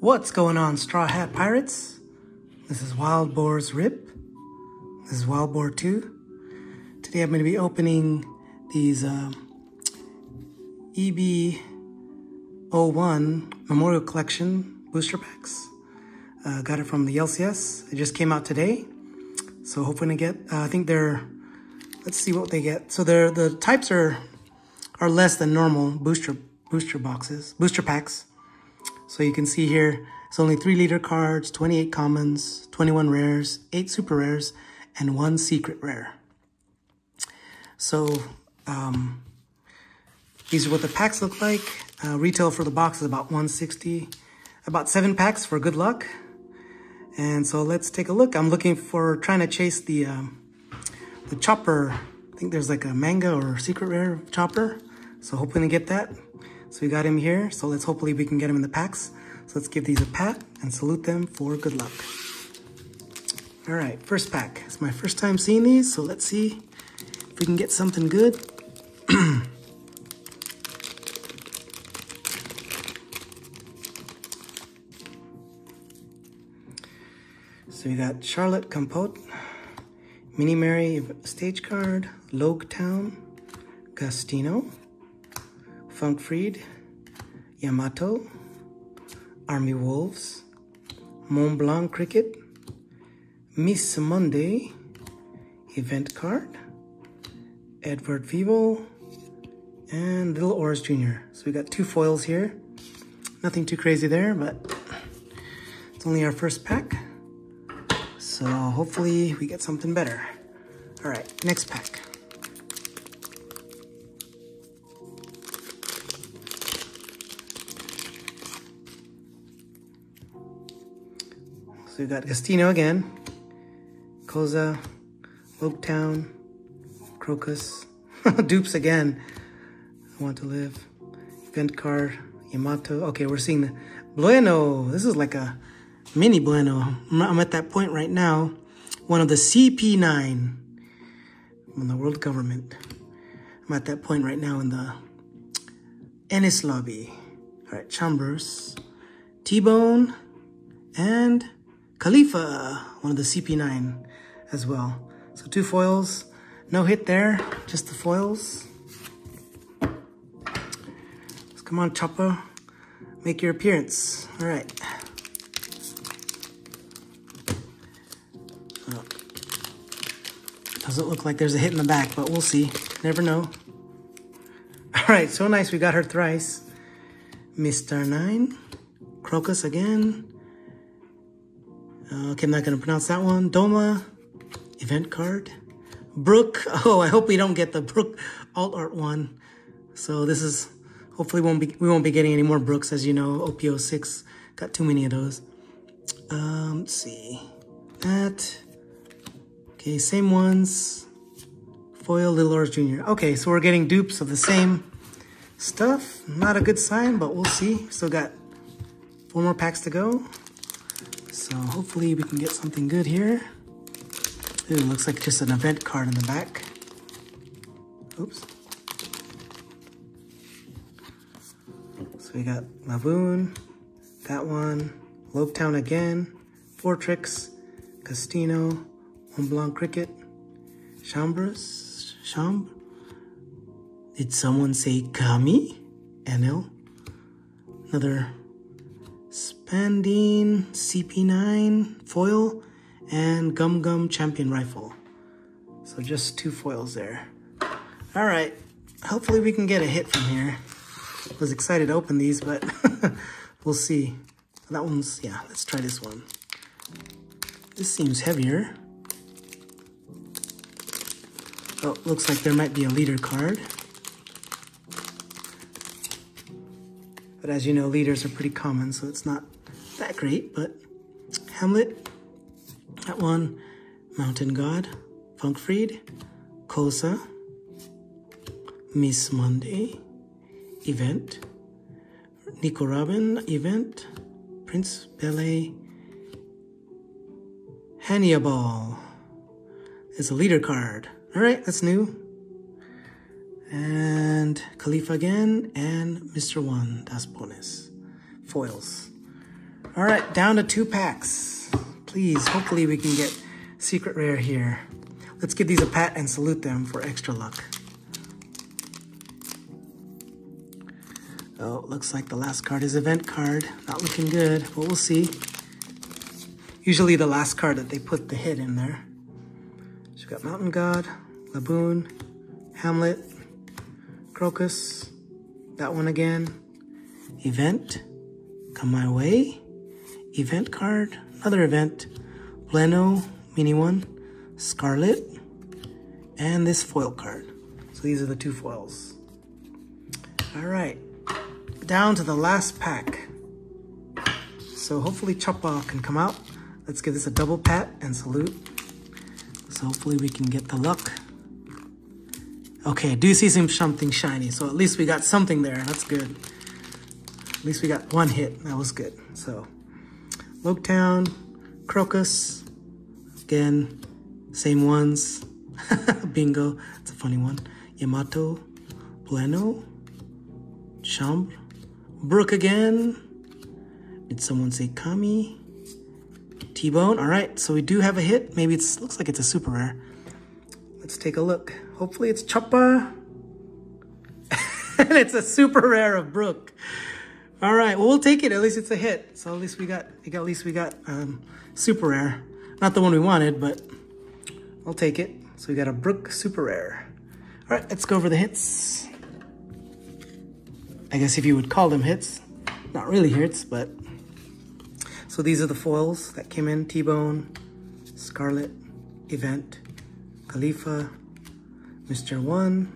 What's going on, Straw Hat Pirates? This is Wild Boar's Rip. This is Wild Boar 2. Today I'm going to be opening these uh, EB01 Memorial Collection booster packs. Uh, got it from the LCS. It just came out today. So hoping to get, uh, I think they're, let's see what they get. So they're, the types are, are less than normal booster, booster boxes, booster packs. So you can see here, it's only 3 leader cards, 28 commons, 21 rares, 8 super rares, and 1 secret rare. So um, these are what the packs look like. Uh, retail for the box is about 160 about 7 packs for good luck. And so let's take a look. I'm looking for, trying to chase the, um, the chopper. I think there's like a manga or secret rare chopper. So hoping to get that. So we got him here, so let's hopefully we can get him in the packs. So let's give these a pat and salute them for good luck. All right, first pack. It's my first time seeing these, so let's see if we can get something good. so we got Charlotte Compote, Mini Merry stage card, Logue Town, Gastino, Funkfreed, Yamato, Army Wolves, Mont Blanc Cricket, Miss Monday, Event Card, Edward Vivo, and Little Oars Jr. So we got two foils here. Nothing too crazy there, but it's only our first pack. So hopefully we get something better. All right, next pack. So we've got Gastino again, Koza, Oaktown, Crocus, Dupes again. I want to live. Event card, Yamato. Okay, we're seeing the Blueno. This is like a mini Blueno. I'm at that point right now. One of the CP9 from the world government. I'm at that point right now in the Enies Lobby. All right, Chambers, T-Bone, and Kalifa, one of the CP9 as well. So two foils, no hit there, just the foils. Let's come on, Chopper, make your appearance. All right. Doesn't look like there's a hit in the back, but we'll see. Never know. All right, so nice. We got her thrice. Mr. Nine, Crocus again, okay, I'm not going to pronounce that one. Doma, event card. Brook. Oh, I hope we don't get the Brook alt art one. So this is, hopefully won't be, we won't be getting any more Brooks. As you know, OP06 got too many of those. Um, let's see. That. Okay, same ones. Foil, Little Oars Jr. Okay, so we're getting dupes of the same stuff. Not a good sign, but we'll see. Still got four more packs to go. So hopefully we can get something good here. Ooh, looks like just an event card in the back. Oops. So we got Laboon, that one, Loguetown again, Fortrix, Gastino, Mont Blanc Cricket, Chambres, Chambre. Did someone say Kami? Enel. Another Spandine CP9 foil and Gum Gum Champion Rifle. So just two foils there. All right, hopefully we can get a hit from here. Was excited to open these, but we'll see. That one's, yeah, let's try this one. This seems heavier. Oh, looks like there might be a leader card. But as you know, leaders are pretty common, so it's not that great, but Hamlet, that one, Mountain God, Funkfreed, Koza, Miss Monday, Event, Nico Robin, Event, Prince Ballet, Hannyabal is a leader card. All right, that's new. And Kalifa again, and Mr. One, that's bonus. Foils. All right, down to two packs. Please, hopefully we can get secret rare here. Let's give these a pat and salute them for extra luck. Oh, looks like the last card is event card. Not looking good, but we'll see. Usually the last card that they put the hit in there. So we got Mountain God, Laboon, Hamlet, Crocus, that one again, Event, Come My Way, Event card, another event, Blueno, mini one, Scarlet, and this foil card. So these are the two foils. All right, down to the last pack. So hopefully Choppa can come out. Let's give this a double pat and salute. So hopefully we can get the luck. Okay, do see some something shiny, so at least we got something there. That's good. At least we got one hit. That was good. So, Loguetown, Crocus, again, same ones. Bingo, it's a funny one. Yamato, Plano, Chambre, Brook again. Did someone say Kami? T-Bone, all right, so we do have a hit. Maybe it looks like it's a super rare. Let's take a look. Hopefully it's Choppa. and it's a super rare of Brook. All right, well, we'll take it. At least it's a hit. So at least we got, at least we got um, super rare. Not the one we wanted, but I'll take it. So we got a Brook super rare. All right, let's go over the hits. I guess if you would call them hits. Not really hits, but. So these are the foils that came in. T-Bone, Scarlet, Event, Kalifa, Mr. One,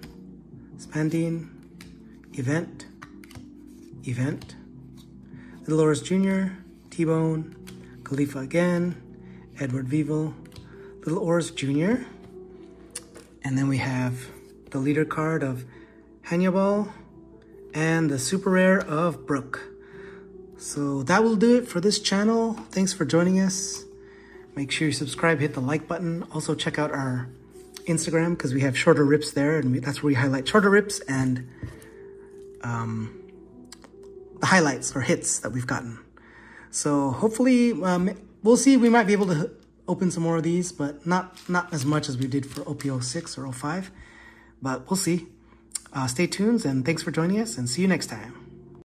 Spandine, Event, Event, Little Oars Jr., T-Bone, Kalifa again, Edward Vivo, Little Oars Jr., and then we have the leader card of Hannyabal and the super rare of Brook. So that will do it for this channel. Thanks for joining us. Make sure you subscribe, hit the like button. Also check out our Instagram because we have shorter rips there and we, that's where we highlight shorter rips and um, the highlights or hits that we've gotten. So hopefully, um, we'll see. We might be able to open some more of these, but not, not as much as we did for OP06 or 05. But we'll see. Uh, stay tuned and thanks for joining us and see you next time.